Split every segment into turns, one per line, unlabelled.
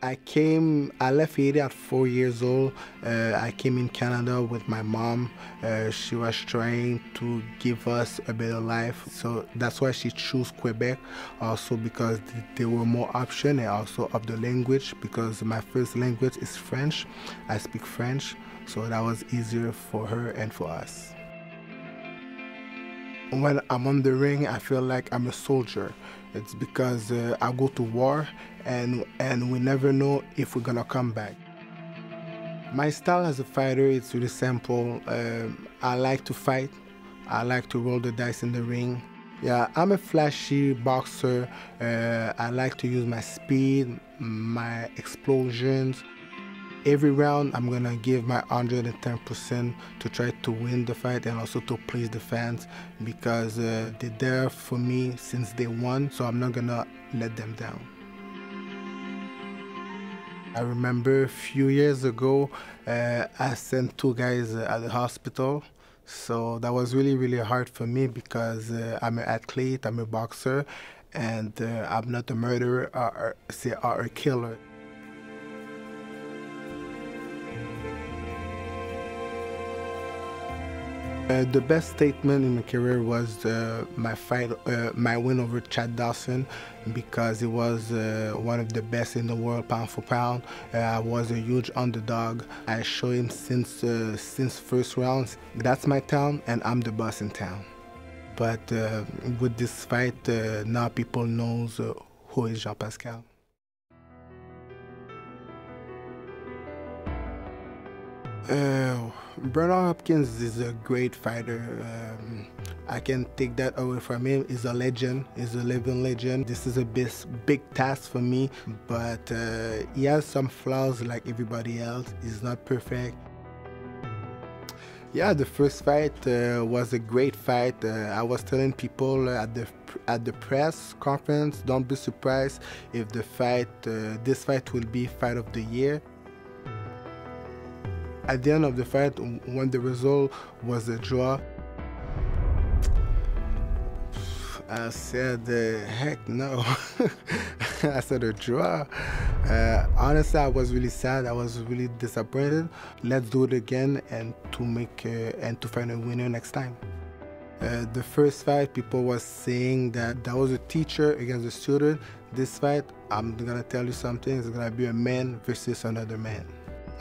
I came, I left Haiti at four years old. Uh, I came in Canada with my mom. Uh, she was trying to give us a better life. So that's why she chose Quebec. Also because there were more options and also of the language because my first language is French. I speak French. So that was easier for her and for us. When I'm on the ring, I feel like I'm a soldier. It's because uh, I go to war and, and we never know if we're gonna come back. My style as a fighter is really simple. Um, I like to fight. I like to roll the dice in the ring. Yeah, I'm a flashy boxer. Uh, I like to use my speed, my explosions, every round I'm gonna give my 110% to try to win the fight and also to please the fans because uh, they're there for me since day one so I'm not gonna let them down. I remember a few years ago uh, I sent two guys uh, at the hospital so that was really really hard for me because uh, I'm an athlete, I'm a boxer and uh, I'm not a murderer or, or, or a killer. Uh, the best statement in my career was uh, my fight, uh, my win over Chad Dawson, because it was uh, one of the best in the world, pound for pound. Uh, I was a huge underdog. I showed him since since first rounds. That's my town, and I'm the boss in town. But with this fight, now people knows who is Jean Pascal. Uh, Hopkins is a great fighter. Um, I can take that away from him. He's a legend. He's a living legend. This is a big, big task for me, but uh, he has some flaws like everybody else. He's not perfect. Yeah, the first fight uh, was a great fight. Uh, I was telling people at the at the press conference, don't be surprised if the fight, uh, this fight will be fight of the year. At the end of the fight, when the result was a draw, I said, uh, heck no. I said a draw. Uh, honestly, I was really sad. I was really disappointed. Let's do it again and to make uh, and to find a winner next time. Uh, the first fight, people was saying that that was a teacher against a student. This fight, I'm gonna tell you something. It's gonna be a man versus another man.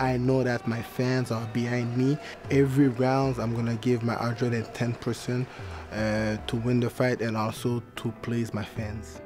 I know that my fans are behind me. Every round, I'm gonna give my 110% uh, to win the fight and also to please my fans.